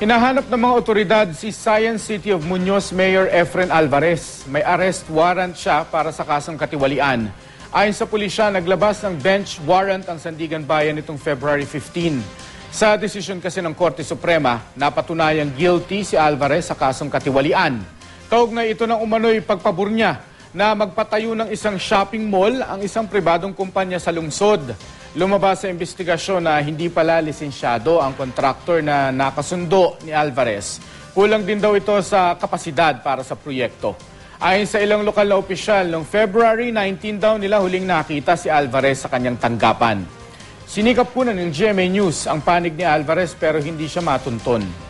Hinahanap ng mga otoridad si Science City of Muñoz Mayor Efren Alvarez. May arrest warrant siya para sa kasong katiwalian. Ayon sa pulisya, naglabas ng bench warrant ang Sandigan Bayan nitong February 15. Sa desisyon kasi ng Korte Suprema, napatunayang guilty si Alvarez sa kasong katiwalian. Kaugnay ito ng umano'y pagpabor niya na magpatayo ng isang shopping mall ang isang pribadong kumpanya sa lungsod. Lumabas sa investigasyon na hindi pala lisensyado ang kontraktor na nakasundo ni Alvarez. Kulang din daw ito sa kapasidad para sa proyekto. Ayon sa ilang lokal na opisyal, noong February 19 daw nila huling nakita si Alvarez sa kanyang tanggapan. Sinikap po na ng GMA News ang panig ni Alvarez pero hindi siya matunton.